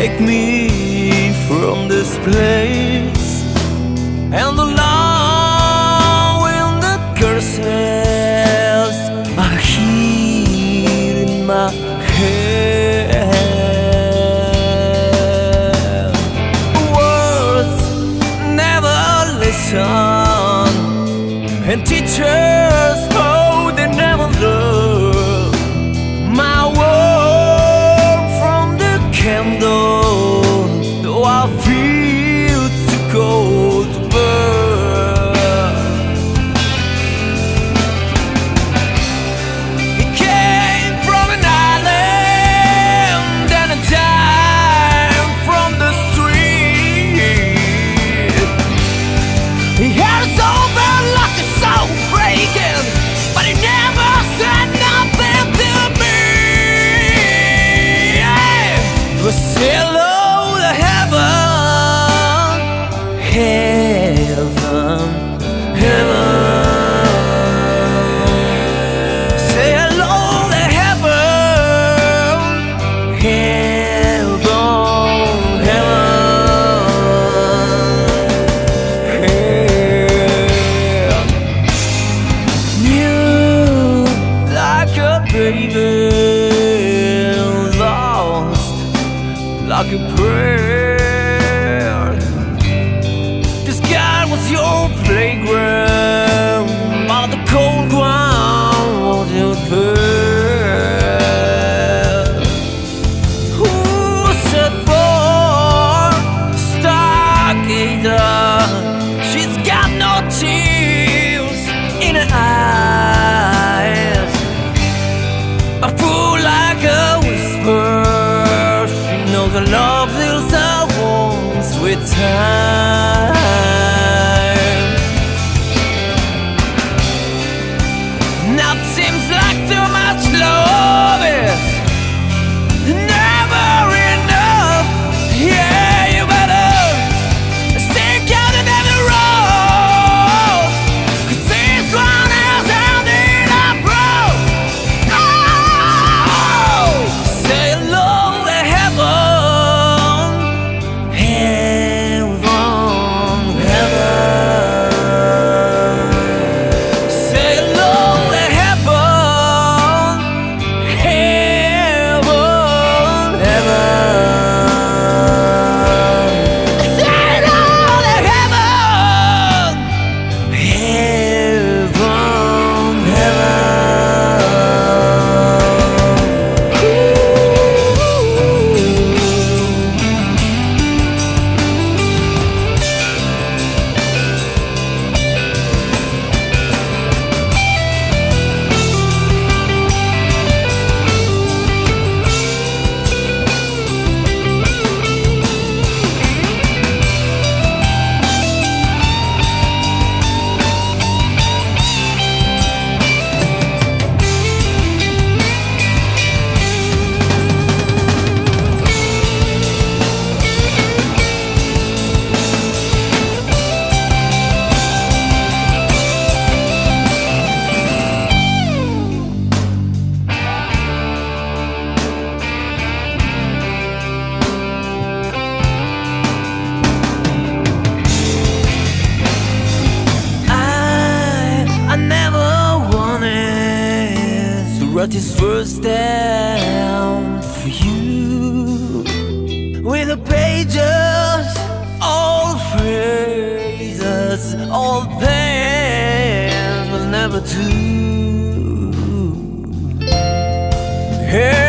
Take me from this place And the love wind that curses Are here in my head. Words never listen And teachers like a prayer. love fills our wounds with time. wrote these words down for you With the pages, all phrases, all pens will never do hey.